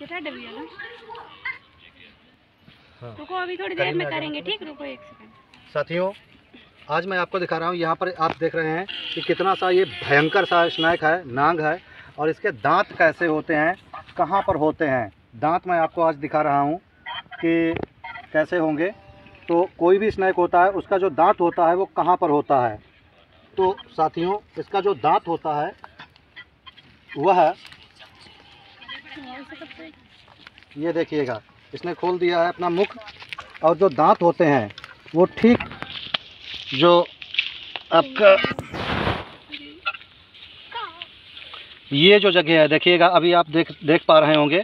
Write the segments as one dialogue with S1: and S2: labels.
S1: जटा डबी है
S2: हाँ।
S1: रुको अभी थोड़ी देर में। करेंगे ठीक? रुको एक सेकंड।
S2: साथियों आज मैं आपको दिखा रहा हूँ यहाँ पर आप देख रहे हैं कि कितना सा ये भयंकर सा स्नैक है नांग है और इसके दांत कैसे होते हैं कहाँ पर होते हैं। दांत मैं आपको आज दिखा रहा हूँ कि कैसे होंगे। तो कोई भी स्नैक होता है उसका जो दांत होता है वो कहाँ पर होता है? तो साथियों इसका जो दांत होता है वह ये देखिएगा, इसने खोल दिया है अपना मुख, और जो दांत होते हैं, वो ठीक जो आपका ये जो जगह है, देखिएगा, अभी आप देख देख पा रहे होंगे,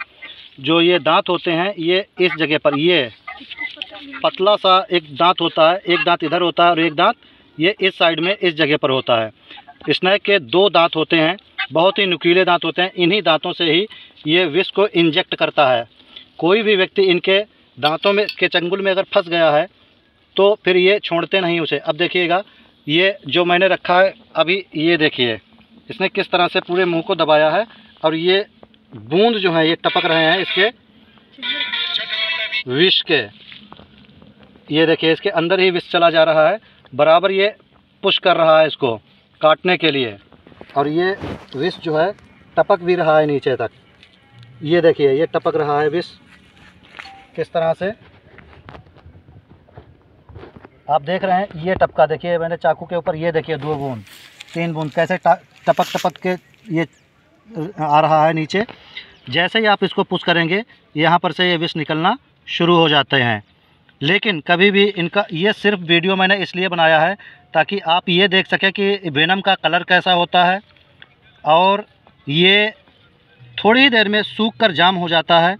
S2: जो ये दांत होते हैं, ये इस जगह पर, ये पतला सा एक दांत होता है, एक दांत इधर होता है, और एक दांत ये इस साइड में इस जगह पर होता है। स्नैक के दो दांत होते हैं बहुत ही नुकीले दांत होते हैं। इन्हीं दांतों से ही ये विष को इंजेक्ट करता है। कोई भी व्यक्ति इनके दांतों में, के चंगुल में अगर फंस गया है तो फिर ये छोड़ते नहीं उसे। अब देखिएगा, ये जो मैंने रखा है, अभी ये देखिए, इसने किस तरह से पूरे मुँह को दबाया है, और ये बूंद जो है, ये टपक रहे हैं इसके विष के। ये देखिए, इसके अंदर ही विष चला जा रहा है। बराबर ये पुश कर रहा है इसको काटने के लिए। और ये विष जो है, टपक भी रहा है नीचे तक। ये देखिए, ये टपक रहा है विष। किस तरह से? आप देख रहे हैं, ये टपका देखिए, मैंने चाकू के ऊपर, ये देखिए, दो बूंद, तीन बूंद, कैसे टपक टपक के ये आ रहा है नीचे। जैसे ही आप इसको पुश करेंगे, यहाँ पर से ये विष निकलना शुरू हो जाते हैं। लेकिन कभी भी इनका, ये सिर्फ़ वीडियो मैंने इसलिए बनाया है ताकि आप ये देख सकें कि वेनम का कलर कैसा होता है और ये थोड़ी ही देर में सूख कर जाम हो जाता है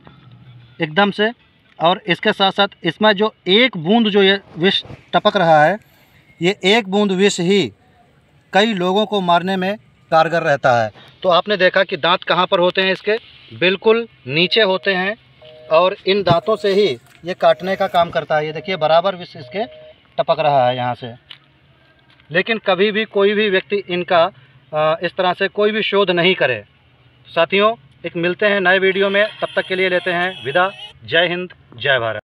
S2: एकदम से। और इसके साथ साथ इसमें जो एक बूंद जो ये विष टपक रहा है, ये एक बूंद विष ही कई लोगों को मारने में कारगर रहता है। तो आपने देखा कि दांत कहाँ पर होते हैं इसके? बिल्कुल नीचे होते हैं और इन दांतों से ही ये काटने का काम करता है। ये देखिए, बराबर विष इसके टपक रहा है यहाँ से। लेकिन कभी भी कोई भी व्यक्ति इनका इस तरह से कोई भी शोध नहीं करे। साथियों, एक मिलते हैं नए वीडियो में, तब तक के लिए लेते हैं विदा। जय हिंद, जय भारत।